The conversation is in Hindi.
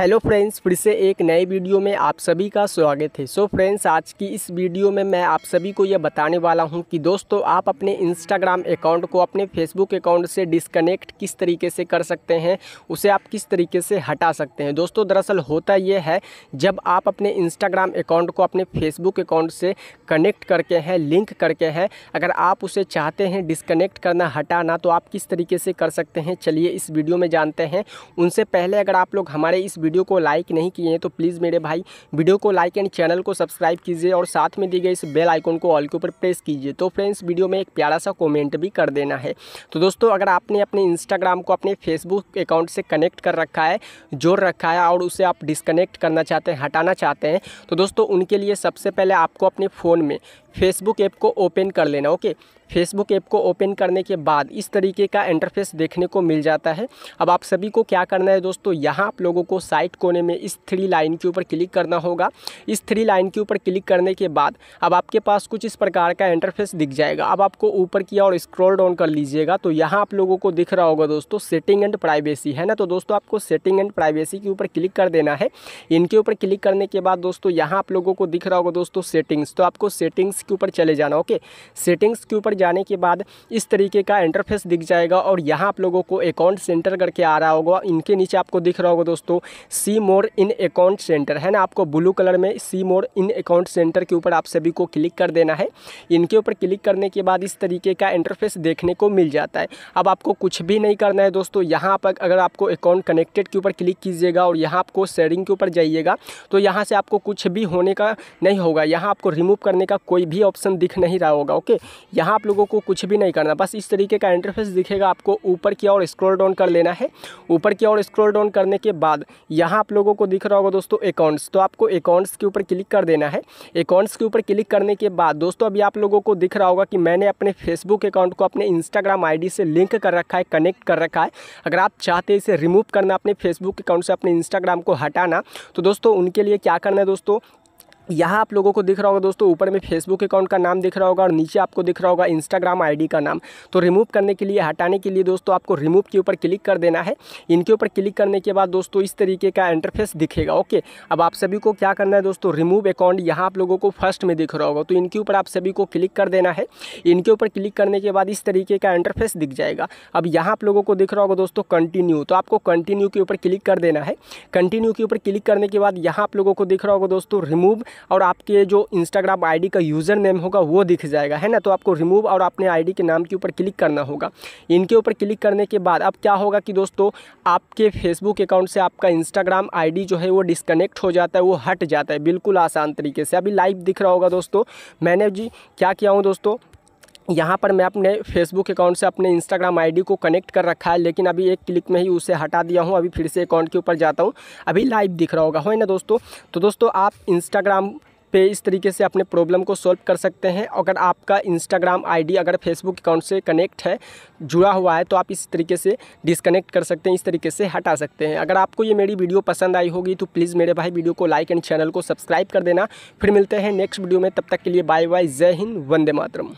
हेलो फ्रेंड्स, फिर से एक नए वीडियो में आप सभी का स्वागत है। सो फ्रेंड्स, आज की इस वीडियो में मैं आप सभी को यह बताने वाला हूँ कि दोस्तों, आप अपने इंस्टाग्राम अकाउंट को अपने फेसबुक अकाउंट से डिस्कनेक्ट किस तरीके से कर सकते हैं, उसे आप किस तरीके से हटा सकते हैं। दोस्तों, दरअसल होता यह है, जब आप अपने इंस्टाग्राम अकाउंट को अपने फेसबुक अकाउंट से कनेक्ट करके हैं लिंक करके हैं, अगर आप उसे चाहते हैं डिस्कनेक्ट करना, हटाना तो आप किस तरीके से कर सकते हैं, चलिए इस वीडियो में जानते हैं। उनसे पहले अगर आप लोग हमारे इस वीडियो को लाइक नहीं किए हैं तो प्लीज़ मेरे भाई, वीडियो को लाइक एंड चैनल को सब्सक्राइब कीजिए और साथ में दी गई इस बेल आइकन को ऑल के ऊपर प्रेस कीजिए। तो फ्रेंड्स, वीडियो में एक प्यारा सा कॉमेंट भी कर देना है। तो दोस्तों, अगर आपने अपने इंस्टाग्राम को, अपने फेसबुक अकाउंट से कनेक्ट कर रखा है, जोड़ रखा है और उसे आप डिस्कनेक्ट करना चाहते हैं, हटाना चाहते हैं तो दोस्तों, उनके लिए सबसे पहले आपको अपने फ़ोन में फेसबुक ऐप को ओपन कर लेना ओके फेसबुक ऐप को ओपन करने के बाद इस तरीके का इंटरफेस देखने को मिल जाता है। अब आप सभी को क्या करना है दोस्तों, यहाँ आप लोगों को साइट कोने में इस थ्री लाइन के ऊपर क्लिक करना होगा। इस थ्री लाइन के ऊपर क्लिक करने के बाद अब आपके पास कुछ इस प्रकार का इंटरफेस दिख जाएगा। अब आपको ऊपर किया और स्क्रॉल डाउन कर लीजिएगा तो यहाँ आप लोगों को दिख रहा होगा दोस्तों सेटिंग एंड प्राइवेसी है ना? तो दोस्तों, आपको सेटिंग एंड प्राइवेसी के ऊपर क्लिक कर देना है। इनके ऊपर क्लिक करने के बाद दोस्तों, यहाँ आप लोगों को दिख रहा होगा दोस्तों सेटिंग्स तो आपको सेटिंग्स के ऊपर चले जाना ओके सेटिंग्स के ऊपर जाने के बाद इस तरीके का इंटरफेस दिख जाएगा और यहाँ आप लोगों को अकाउंट सेंटर करके आ रहा होगा। इनके नीचे आपको दिख रहा होगा दोस्तों सी मोर इन अकाउंट सेंटर है ना? आपको ब्लू कलर में सी मोर इन अकाउंट सेंटर के ऊपर आप सभी को क्लिक कर देना है। इनके ऊपर क्लिक करने के बाद इस तरीके का इंटरफेस देखने को मिल जाता है। अब आपको कुछ भी नहीं करना है दोस्तों, यहाँ पर अगर आपको अकाउंट कनेक्टेड के ऊपर क्लिक कीजिएगा और यहाँ आपको शेयरिंग के ऊपर जाइएगा तो यहाँ से आपको कुछ भी होने का नहीं होगा। यहाँ आपको रिमूव करने का कोई भी ऑप्शन दिख नहीं रहा होगा ओके यहाँ आप लोगों को कुछ भी नहीं करना। बस इस तरीके का इंटरफेस दिखेगा आपको। ऊपर की ओर स्क्रॉल डाउन कर लेना है। ऊपर की ओर स्क्रॉल डाउन करने के बाद यहाँ आप लोगों को दिख रहा होगा दोस्तों अकाउंट्स तो आपको अकाउंट्स के ऊपर क्लिक कर देना है। अकाउंट्स के ऊपर क्लिक करने के बाद दोस्तों अभी आप लोगों को दिख रहा होगा कि मैंने अपने फेसबुक अकाउंट को अपने इंस्टाग्राम आई से लिंक कर रखा है कनेक्ट कर रखा है। अगर आप चाहते इसे रिमूव करना, अपने फेसबुक अकाउंट से अपने इंस्टाग्राम को हटाना तो दोस्तों उनके लिए क्या करना है दोस्तों? यहाँ आप लोगों को दिख रहा होगा दोस्तों, ऊपर में फेसबुक अकाउंट का नाम दिख रहा होगा और नीचे आपको दिख रहा होगा इंस्टाग्राम आईडी का नाम। तो रिमूव करने के लिए, हटाने के लिए दोस्तों, आपको रिमूव के ऊपर क्लिक कर देना है। इनके ऊपर क्लिक करने के बाद दोस्तों, इस तरीके का इंटरफेस दिखेगा, ओके? अब आप सभी को क्या करना है दोस्तों रिमूव अकाउंट यहाँ आप लोगों को फ़र्स्ट में दिख रहा होगा। तो इनके ऊपर आप सभी को क्लिक कर देना है। इनके ऊपर क्लिक करने के बाद इस तरीके का इंटरफेस दिख जाएगा। अब यहाँ आप लोगों को दिख रहा होगा दोस्तों कंटिन्यू तो आपको कंटिन्यू के ऊपर क्लिक कर देना है। कंटिन्यू के ऊपर क्लिक करने के बाद यहाँ आप लोगों को दिख रहा होगा दोस्तों रिमूव और आपके जो इंस्टाग्राम आईडी का यूज़र नेम होगा, वो दिख जाएगा, है ना? तो आपको रिमूव और अपने आईडी के नाम के ऊपर क्लिक करना होगा। इनके ऊपर क्लिक करने के बाद अब क्या होगा कि दोस्तों, आपके फेसबुक अकाउंट से आपका इंस्टाग्राम आईडी जो है वो डिस्कनेक्ट हो जाता है, वो हट जाता है, बिल्कुल आसान तरीके से। अभी लाइव दिख रहा होगा दोस्तों। मैंने जी क्या किया हूँ दोस्तों? यहाँ पर मैं अपने फेसबुक अकाउंट से अपने इंस्टाग्राम आईडी को कनेक्ट कर रखा है, लेकिन अभी एक क्लिक में ही उसे हटा दिया हूँ। अभी फिर से अकाउंट के ऊपर जाता हूँ। अभी लाइव दिख रहा होगा, हो ना दोस्तों? तो दोस्तों, आप इंस्टाग्राम पे इस तरीके से अपने प्रॉब्लम को सॉल्व कर सकते हैं। अगर आपका इंस्टाग्राम आईडी अगर फेसबुक अकाउंट से कनेक्ट है, जुड़ा हुआ है तो आप इस तरीके से डिसकनेक्ट कर सकते हैं, इस तरीके से हटा सकते हैं। अगर आपको ये मेरी वीडियो पसंद आई होगी तो प्लीज़ मेरे भाई वीडियो को लाइक एंड चैनल को सब्सक्राइब कर देना। फिर मिलते हैं नेक्स्ट वीडियो में, तब तक के लिए बाय बाय जय हिंद, वंदे मातरम।